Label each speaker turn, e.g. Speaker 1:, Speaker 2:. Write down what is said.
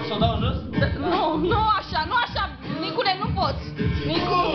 Speaker 1: Pot să o dau jos?
Speaker 2: Da, nu, nu așa, nu așa. Nicule, nu poți. Nicu.